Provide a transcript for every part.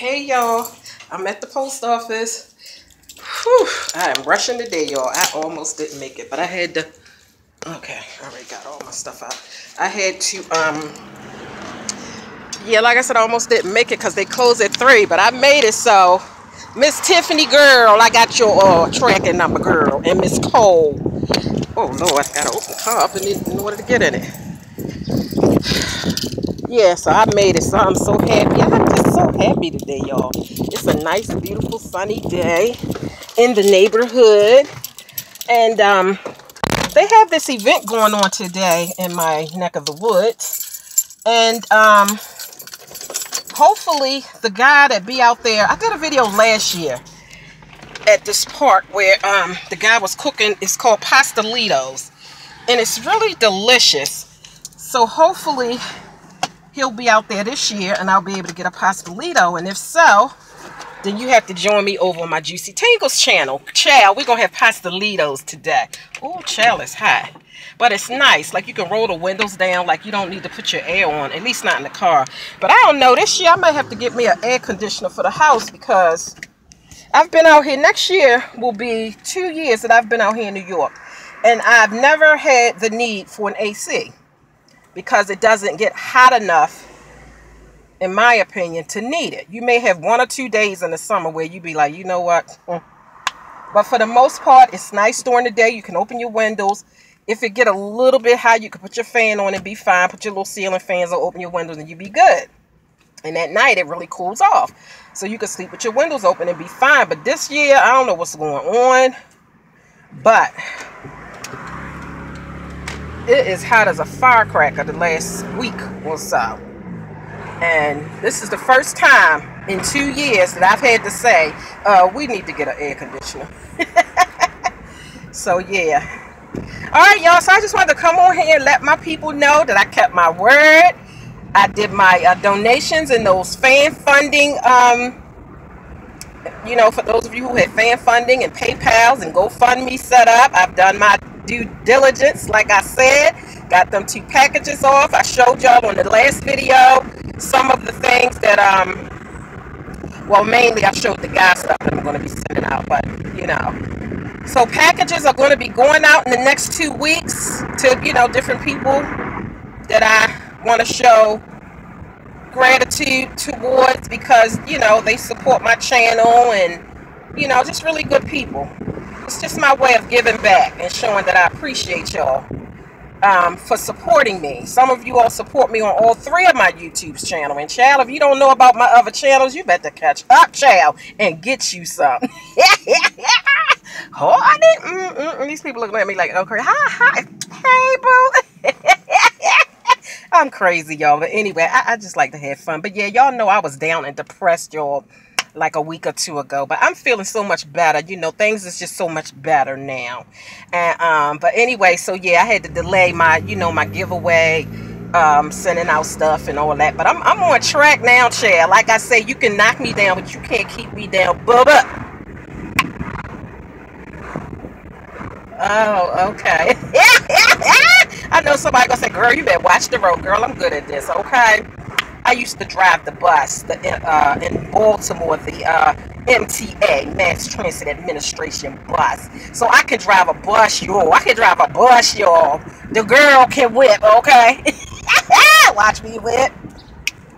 Hey y'all, I'm at the post office. Whew, I am rushing today, y'all. I almost didn't make it, but I had to. Okay, I already got all my stuff out. I had to, um, yeah, like I said, I almost didn't make it because they closed at 3, but I made it, so. Miss Tiffany, girl, I got your uh, tracking number, girl. And Miss Cole. Oh, Lord, I got to open the car up in, in order to get in it. Yeah, so I made it, so I'm so happy. Just so happy today, y'all. It's a nice, beautiful, sunny day in the neighborhood. And um, they have this event going on today in my neck of the woods. And um, hopefully the guy that be out there, I did a video last year at this park where um, the guy was cooking, it's called Pastelitos. And it's really delicious. So hopefully he'll be out there this year and I'll be able to get a pastelito. And if so, then you have to join me over on my Juicy Tingles channel. Chow, we're going to have pastelitos today. Oh, chow is hot. But it's nice. Like you can roll the windows down. Like you don't need to put your air on. At least not in the car. But I don't know. This year I might have to get me an air conditioner for the house. Because I've been out here. Next year will be two years that I've been out here in New York. And I've never had the need for an AC. Because it doesn't get hot enough in my opinion, to need it. You may have one or two days in the summer where you'd be like, you know what? Mm. But for the most part, it's nice during the day. You can open your windows. If it get a little bit hot, you can put your fan on and be fine. Put your little ceiling fans or open your windows and you be good. And at night, it really cools off. So you can sleep with your windows open and be fine. But this year, I don't know what's going on. But it is hot as a firecracker the last week or so. And this is the first time in two years that I've had to say, uh, we need to get an air conditioner. so, yeah. All right, y'all. So I just wanted to come on here and let my people know that I kept my word. I did my uh, donations and those fan funding. Um, you know, for those of you who had fan funding and PayPal's and GoFundMe set up, I've done my due diligence, like I said. Got them two packages off. I showed y'all on the last video some of the things that, um, well, mainly I showed the gas stuff that I'm going to be sending out, but, you know. So packages are going to be going out in the next two weeks to, you know, different people that I want to show gratitude towards because, you know, they support my channel and, you know, just really good people. It's just my way of giving back and showing that I appreciate y'all um, for supporting me. Some of you all support me on all three of my YouTube's channel. And child, if you don't know about my other channels, you better catch up, child, and get you some. Honey, mm, mm, mm. these people looking at me like, okay, hi, hi, hey, boo. I'm crazy, y'all. But anyway, I, I just like to have fun. But yeah, y'all know I was down and depressed, y'all like a week or two ago but i'm feeling so much better you know things is just so much better now and um but anyway so yeah i had to delay my you know my giveaway um sending out stuff and all that but i'm, I'm on track now chad like i say you can knock me down but you can't keep me down bubba Oh, okay. I know somebody gonna say, "Girl, you better watch the road, girl. I'm good at this." Okay. I used to drive the bus the, uh, in Baltimore, the uh, MTA, Mass Transit Administration bus. So I can drive a bus, y'all. I can drive a bus, y'all. The girl can whip, okay? Watch me whip.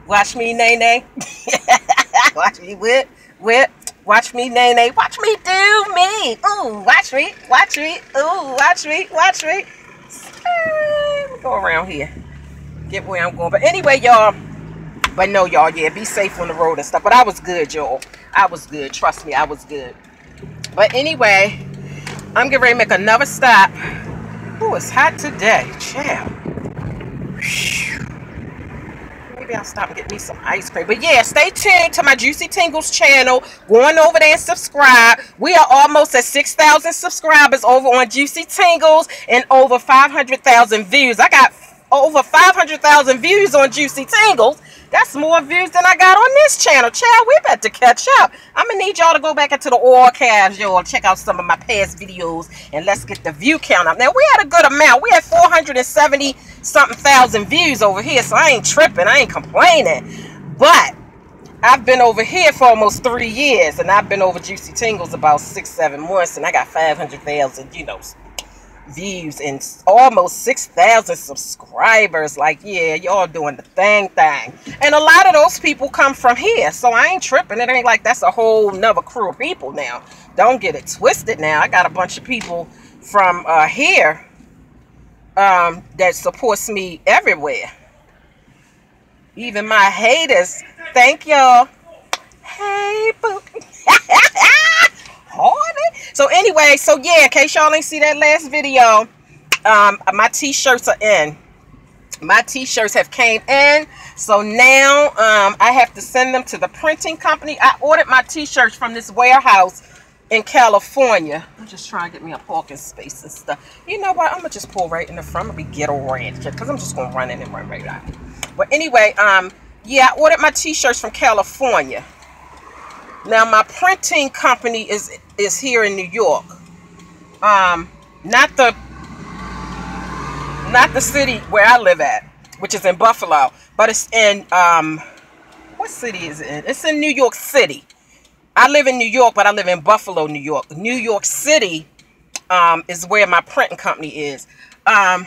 Watch me, nay nay. Watch me whip, whip. Watch me, nay nay. Watch me do me. Ooh, watch me, watch me. Ooh, watch me, watch me. Go around here. Get where I'm going. But anyway, y'all. But no, y'all, yeah, be safe on the road and stuff. But I was good, y'all. I was good. Trust me, I was good. But anyway, I'm getting ready to make another stop. Oh, it's hot today. Chill. Maybe I'll stop and get me some ice cream. But yeah, stay tuned to my Juicy Tingles channel. Going over there and subscribe. We are almost at 6,000 subscribers over on Juicy Tingles and over 500,000 views. I got over 500,000 views on Juicy Tingles. That's more views than I got on this channel. Child, we better catch up. I'm going to need y'all to go back into the archives, y'all. Check out some of my past videos. And let's get the view count up. Now, we had a good amount. We had 470 something thousand views over here. So I ain't tripping. I ain't complaining. But I've been over here for almost three years, and I've been over Juicy Tingles about six, seven months, and I got 500,000, you know, views and almost 6,000 subscribers. Like, yeah, y'all doing the thing thing. And a lot of those people come from here, so I ain't tripping. It ain't like that's a whole nother crew of people now. Don't get it twisted now. I got a bunch of people from uh, here um, that supports me everywhere. Even my haters Thank y'all. Hey, boo. Hardy. So anyway, so yeah, in case y'all ain't see that last video, um, my t-shirts are in. My t-shirts have came in. So now um, I have to send them to the printing company. I ordered my t-shirts from this warehouse in California. I'm just trying to get me a parking space and stuff. You know what? I'm to just pull right in the front. I'm to be ghetto ranch because I'm just going to run in and run right out. But anyway, um, yeah, I ordered my t-shirts from California. Now my printing company is is here in New York. Um, not the not the city where I live at, which is in Buffalo, but it's in um, what city is it in? It's in New York City. I live in New York, but I live in Buffalo, New York. New York City um, is where my printing company is. Um,